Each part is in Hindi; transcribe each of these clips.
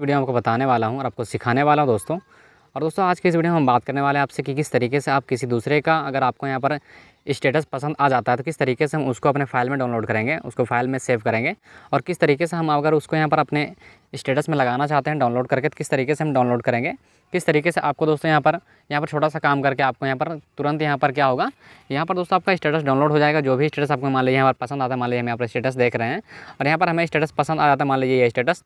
वीडियो में आपको बताने वाला हूँ और आपको सिखाने वाला हूँ दोस्तों। और दोस्तों, आज के इस वीडियो में हम बात करने वाले हैं आपसे कि किस तरीके से आप किसी दूसरे का, अगर आपको यहाँ पर स्टेटस पसंद आ जाता है तो किस तरीके से हम उसको अपने फ़ाइल में डाउनलोड करेंगे, उसको फ़ाइल में सेव करेंगे और किस तरीके से हम अगर उसको यहाँ पर अपने स्टेटस में लगाना चाहते हैं डाउनलोड करके तो किस तरीके से हम डाउनलोड करेंगे, किस तरीके से आपको दोस्तों यहाँ पर यहाँ पर छोटा सा काम करके आपको यहाँ पर तुरंत यहाँ पर क्या होगा, यहाँ पर दोस्तों आपका स्टेटस डाउनलोड हो जाएगा, जो भी स्टेटस आपको मान लीजिए यहाँ पर पसंद आता है, मान लीजिए हम यहाँ पर स्टेटस देख रहे हैं और यहाँ पर हमें स्टेटस पसंद आ जाता है, मान लीजिए ये स्टेटस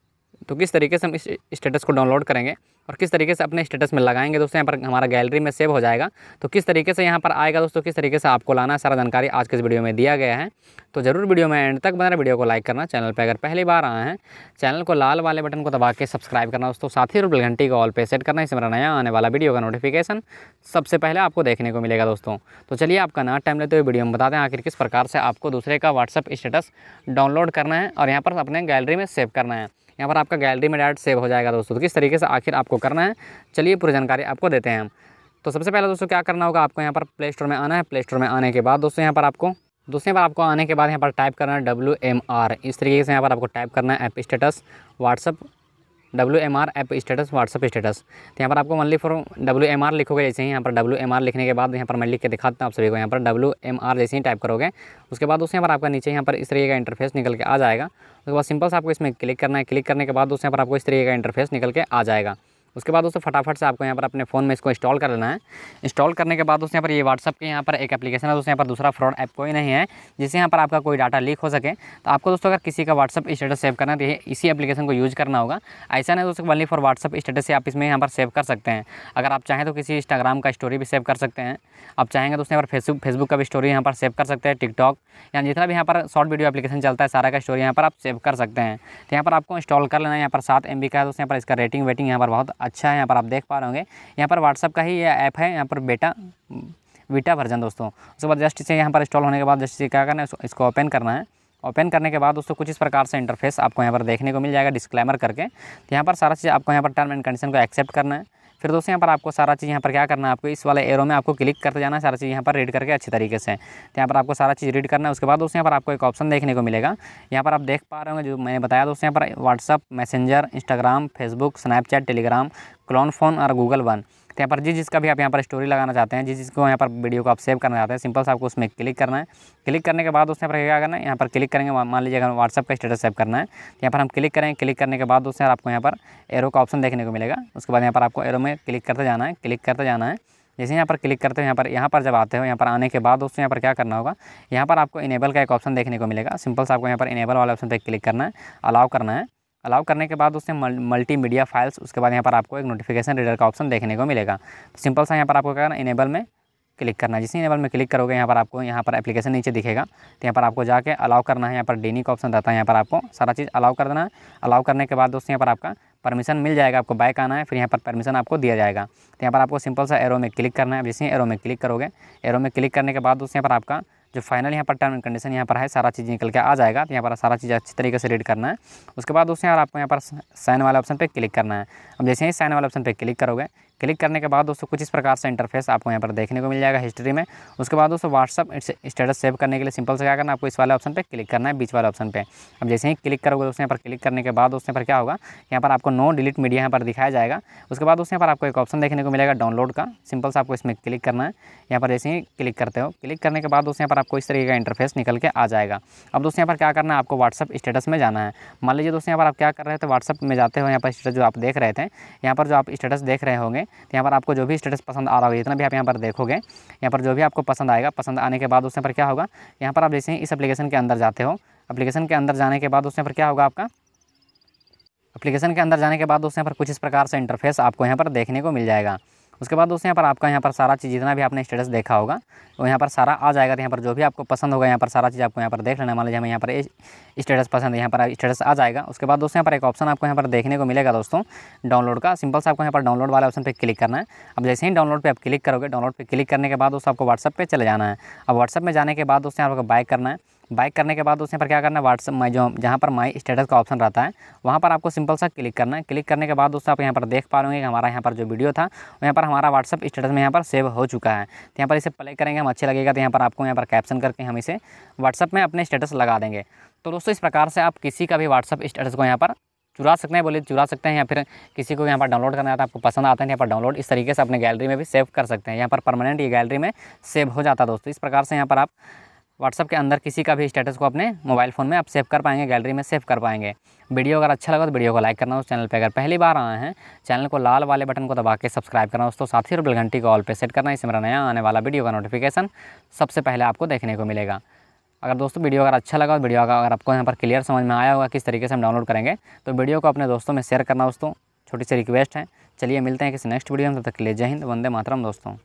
तो किस तरीके से हम इस स्टेटस को डाउनलोड करेंगे और किस तरीके से अपने स्टेटस में लगाएँगे दोस्तों, यहाँ पर हमारा गैलरी में सेव हो जाएगा। तो किस तरीके से यहाँ पर आएगा दोस्तों, किस तरीके से आपको लाना सारा जानकारी आज के इस वीडियो में दिया गया है। तो ज़रूर वीडियो में एंड तक बना वीडियो को लाइक करना, चैनल पर अगर पहली बार आए हैं, चैनल को लाल वाले बटन को दबा के सब्सक्राइब करना दोस्तों, साथ ही रुपये घंटी को ऑल पे सेट करना, इससे मेरा नया आने वाला वीडियो का नोटिफिकेशन सबसे पहले आपको देखने को मिलेगा दोस्तों। तो चलिए, आपका ना टाइम लेते हुए वीडियो में बताते हैं आखिर किस प्रकार से आपको दूसरे का व्हाट्सअप स्टेटस डाउनलोड करना है और यहाँ पर अपने गैलरी में सेव करना है। यहाँ पर आपका गैलरी में डायरेक्ट सेव हो जाएगा दोस्तों। तो किस तरीके से आखिर आपको करना है? चलिए पूरी जानकारी आपको देते हैं हम। तो सबसे पहले दोस्तों क्या करना होगा? आपको यहाँ पर प्ले स्टोर में आना है। प्ले स्टोर में आने के बाद दोस्तों यहाँ पर आपको, दोस्तों यहाँ पर आपको आने के बाद यहाँ पर टाइप करना है डब्ल्यू एम आर इस तरीके से यहाँ पर आपको टाइप करना है app status WhatsApp W M R app status WhatsApp status तो यहाँ पर आपको मनली फॉर डब्ल्यू एम आर लिखोगे जैसे ही यहाँ पर डब्ल्यू एम आर लिखने के बाद यहाँ पर मैं लिख के दिखाता हूँ आप सभी को। यहाँ पर डब्ल्यू एम आर जैसे ही टाइप करोगे, उसके बाद उसके यहाँ पर आपका नीचे यहाँ पर इस तरीके का इंटरफेस निकल के आ जाएगा। उसके बाद सिंपल से आपको इसमें क्लिक करना है। क्लिक करने के बाद उसके यहाँ पर आपको इस तरीके का इंटरफेस निकल के आ जाएगा। उसके बाद दोस्तों फटाफट से आपको यहाँ पर अपने फ़ोन में इसको इंस्टॉल कर लेना है इंस्टॉल करने के बाद दोस्तों यहाँ पर ये व्हाट्सअप के यहाँ पर एक एप्लीकेशन है दोस्तों यहाँ पर दूसरा फ्रॉड ऐप कोई नहीं है जिससे यहाँ पर आपका कोई डाटा लीक हो सके तो आपको दोस्तों अगर किसी का व्हाट्सअप स्टेटस सेव करना है तो इसी एप्लीकेशन को यूज़ करना होगा ऐसा नहीं दोस्तों वनली फॉर व्हाट्सअप स्टेटस से आप इसमें यहाँ पर सेव कर सकते हैं अगर आप चाहें तो किसी इंस्टाग्राम का स्टोरी भी सेव कर सकते हैं आप चाहेंगे दोस्तों यहाँ पर फेसबुक फेसबुक का भी स्टोरी यहाँ पर सेव कर सकते हैं टिकटॉक या जितना भी यहाँ पर शॉर्ट वीडियो एप्लीकेशन चलता है सारा का स्टोरी यहाँ पर आप सेव कर सकते हैं तो यहाँ पर आपको इंस्टॉल कर लेना है यहाँ पर सात एम का है दोस्तों यहाँ पर इसका रेटिंग वेटिंग यहाँ पर बहुत अच्छा है, यहाँ पर आप देख पा रहे होंगे। यहाँ पर व्हाट्सअप का ही ये ऐप है, यहाँ पर बेटा वीटा वर्जन दोस्तों। उसके बाद जस्ट इसे यहाँ पर इंस्टॉल होने के बाद जस्ट इसे क्या करना है इसको ओपन करना है। ओपन करने के बाद दोस्तों कुछ इस प्रकार से इंटरफेस आपको यहाँ पर देखने को मिल जाएगा डिस्क्लेमर करके। तो यहाँ पर सारा चीज़ आपको यहाँ पर टर्म एंड कंडीशन को एक्सेप्ट करना है। फिर दोस्तों यहाँ पर आपको सारा चीज़ यहाँ पर क्या करना है? आपको इस वाले एरो में आपको क्लिक करते जाना है। सारा चीज़ यहाँ पर रीड करके अच्छे तरीके से। तो यहाँ पर आपको सारा चीज़ रीड करना है। उसके बाद दोस्तों यहाँ पर आपको एक ऑप्शन देखने को मिलेगा। यहाँ पर आप देख पा रहे होंगे, जो मैंने बताया दोस्तों यहाँ पर WhatsApp messenger Instagram Facebook Snapchat Telegram clone phone और गूगल वन तो यहाँ पर जिस जिसका भी आप यहाँ पर स्टोरी लगाना चाहते हैं जिस जिसको यहाँ पर वीडियो को आप सेव करना चाहते हैं सिंपल से आपको उसमें क्लिक करना है क्लिक करने के बाद उसमें पर क्या करना है यहाँ पर क्लिक करेंगे मान लीजिए अगर व्हाट्सअप का स्टेटस सेव करना है तो यहाँ पर हम क्लिक करेंगे क्लिक करने के बाद दोस्तों आपको यहाँ पर एरो का ऑप्शन देखने को मिलेगा उसके बाद यहाँ पर आपको एरो में क्लिक करते जाना है क्लिक करते जाना है जैसे यहाँ पर क्लिक करते हो यहाँ पर यहाँ पर जब आते हो यहाँ पर आने के बाद दोस्तों यहाँ पर क्या करना होगा यहाँ पर आपको इनेबल का एक ऑप्शन देखने को मिलेगा सिंपल से आपको यहाँ पर इनेबल वाले ऑप्शन पर क्लिक करना है अलाउ करना है अलाउ करने के बाद उससे मल्टी मीडिया फाइल्स उसके बाद यहाँ पर आपको एक नोटिफिकेशन रीडर का ऑप्शन देखने को मिलेगा तो सिंपल सा यहाँ पर आपको क्या करना इनेबल में क्लिक करना है जिस इनेबल में क्लिक करोगे यहाँ पर आपको यहाँ पर एप्लीकेशन नीचे दिखेगा तो यहाँ पर आपको जाके अलाउ करना है यहाँ पर डीनी का ऑप्शन रहता है यहाँ पर आपको सारा चीज़ अलाउ कर देना है अलाउ करने के बाद दोस्तों यहाँ पर आपका परमिशन मिल जाएगा आपको बैक आना है फिर यहाँ पर परमिशन आपको दिया जाएगा तो यहाँ पर आपको सिंपल सा एरो में क्लिक करना है जैसे एरो में क्लिक करोगे एरो में क्लिक करने के बाद दोस्तों यहाँ पर आपका जो फाइनल यहाँ पर टर्म एंड कंडीशन यहाँ पर है, सारा चीज़ निकल के आ जाएगा। तो यहाँ पर सारा चीज़ अच्छी तरीके से रीड करना है। उसके बाद दोस्तों यार आपको यहाँ पर साइन वाले ऑप्शन पर क्लिक करना है। अब जैसे ही साइन वाले ऑप्शन पर क्लिक करोगे क्लिक करने के बाद दोस्तों कुछ इस प्रकार से इंटरफेस आपको यहाँ पर देखने को मिल जाएगा हिस्ट्री में उसके बाद दोस्तों व्हाट्सअप स्टेटस सेव करने के लिए सिंपल से क्या करना आपको इस वाले ऑप्शन पर क्लिक करना है बीच वाले ऑप्शन पर अब जैसे ही क्लिक करोगे दोस्तों यहाँ पर क्लिक करने के बाद दोस्तों पर क्या होगा यहाँ पर आपको नो डिलीट मीडिया यहाँ पर दिखाया जाएगा उसके बाद दोस्तों यहाँ पर आपको एक ऑप्शन देखने को मिलेगा डाउनलोड का सिंपल से आपको इसमें क्लिक करना है यहाँ पर जैसे ही क्लिक करते हो क्लिक करने के बाद दोस्तों यहाँ पर आपको इस तरीके का इंटरफेस निकल के आ जाएगा अब दोस्तों यहाँ पर क्या करना है आपको व्हाट्सअप स्टेटस में जाना है मान लीजिए दोस्तों यहाँ पर आप क्या कर रहे थे व्हाट्सअप में जाते हो यहाँ पर स्टेटस जो आप देख रहे थे यहाँ पर जो आप स्टेटस देख रहे होंगे तो यहाँ पर आपको जो भी स्टेटस पसंद आ रहा होगा, जितना भी आप यहाँ पर देखोगे, यहाँ पर जो भी आपको पसंद आएगा, पसंद आने के बाद उसमें पर क्या होगा, यहाँ पर आप जैसे ही इस अपलीकेशन के अंदर जाते हो अपलीकेशन के अंदर जाने के बाद उसमें पर क्या होगा आपका अपलीकेशन के अंदर जाने के बाद उसने पर कुछ इस प्रकार से इंटरफेस आपको यहाँ पर देखने को मिल जाएगा। उसके बाद दोस्तों यहाँ पर आपका यहाँ पर सारा चीज़ जितना भी आपने स्टेटस देखा होगा वो यहाँ पर सारा आ जाएगा तो यहाँ पर जो भी आपको पसंद होगा यहाँ पर सारा चीज़ आपको यहाँ पर देख लेना मान लीजिए हमें यहाँ पर स्टेटस पसंद है यहाँ पर स्टेटस आ जाएगा उसके बाद दोस्तों यहाँ पर एक ऑप्शन आपको यहाँ पर देखने को मिलेगा दोस्तों डाउनलोड का सिंपल से आपको यहाँ पर डाउनलोड वाले ऑप्शन पर क्लिक करना है अब जैसे ही डाउनलोड पर आप क्लिक करोगे डाउनलोड पर क्लिक करने के बाद दोस्तों आपको व्हाट्सअप पर चले जाना है अब व्हाट्सअप में जाने के बाद दोस्तों आपको बाइक करना है बाइक करने के बाद उसमें पर क्या करना है व्हाट्सअप में जो जहाँ पर माई स्टेटस का ऑप्शन रहता है वहाँ पर आपको सिंपल सा क्लिक करना है क्लिक करने के बाद दोस्तों आप यहाँ पर देख पा रहे कि हमारा यहाँ पर जो वीडियो था यहाँ पर हमारा व्हाट्सअप स्टेटस में यहाँ पर सेव हो चुका है तो यहाँ पर इसे प्ले करेंगे हम अच्छे लगेगा तो यहाँ पर आपको यहाँ पर कैप्शन करके हम इसे व्हाट्सअप में अपने स्टेटस लगा देंगे तो दोस्तों इस प्रकार से आप किसी का भी व्हाट्सअप स्टेटस को यहाँ पर चुरा सकते हैं बोले चुरा सकते हैं या फिर किसी को यहाँ पर डाउनलोड करना आता है आपको पसंद आता है यहाँ पर डाउनलोड इस तरीके से अपने गैलरी में भी सेव कर सकते हैं यहाँ पर परमानेंट ये गैलरी में सेव हो जाता है दोस्तों इस प्रकार से यहाँ पर आप व्हाट्सअप के अंदर किसी का भी स्टेटस को अपने मोबाइल फ़ोन में आप सेव कर पाएँगे गैलरी में सेव कर पाएँगे। वीडियो अगर अच्छा लगा तो वीडियो को लाइक करना, उस चैनल पे अगर पहली बार आए हैं चैनल को लाल वाले बटन को दबा के सब्सक्राइब करना, दोस्तों, साथ ही बेल घंटी को ऑल पे सेट करना, इससे मेरा नया आने वाला वीडियो का नोटिफिकेशन सबसे पहले आपको देखने को मिलेगा। अगर दोस्तों, वीडियो अगर अच्छा लगा तो वीडियो का अगर आपको यहाँ पर क्लियर समझ में आया होगा किस तरीके से हम डाउनलोड करेंगे तो वीडियो को अपने दोस्तों में शेयर करना, दोस्तों। छोटी सी रिक्वेस्ट है। चलिए मिलते हैं किसी नेक्स्ट वीडियो में, तब तक के लिए जय हिंद, वंदे मातरम, दोस्तों।